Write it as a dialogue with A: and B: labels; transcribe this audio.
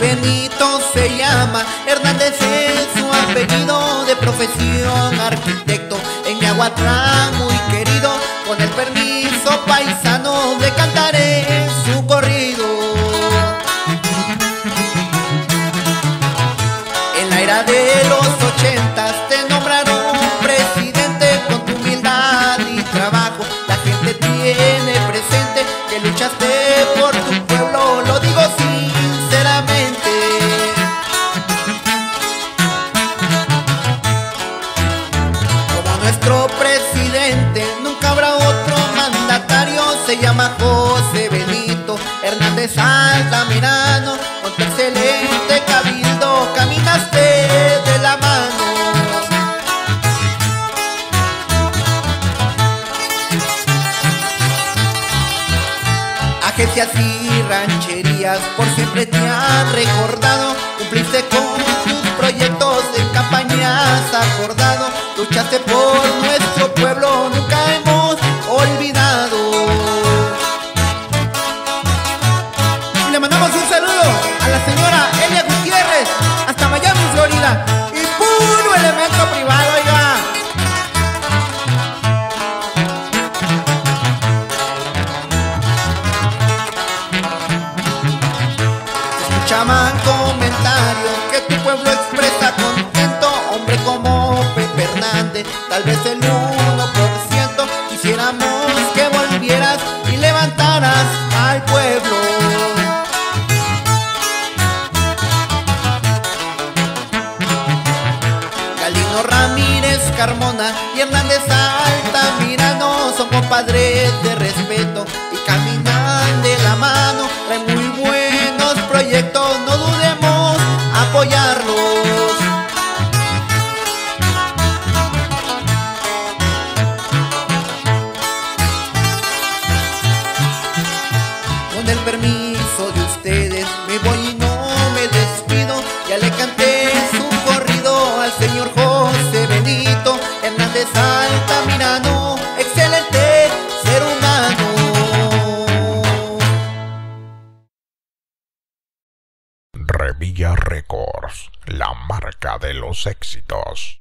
A: Benito se llama, Hernández es su apellido de profesión arquitecto. En Yaguatrán muy querido, con el permiso paisano De los ochentas te nombraron presidente con tu humildad y trabajo. La gente tiene presente que luchaste por tu pueblo, lo digo sinceramente. Como nuestro presidente, nunca habrá otro mandatario. Se llama José Benito Hernández Altamirano. Agencias y rancherías por siempre te han recordado. Cumpliste con tus proyectos en campañas acordado. Luchaste por nuestro Escuchaban comentarios que tu pueblo expresa contento, hombre como Pepe Hernández, tal vez el 1% quisiéramos que volvieras y levantaras al pueblo. Galino Ramírez Carmona y Hernández Altamirano son compadres de respeto me voy y no me despido. Ya le canté su corrido al señor José Benito Hernández Altamirano, excelente ser humano.
B: Revilla Records, la marca de los éxitos.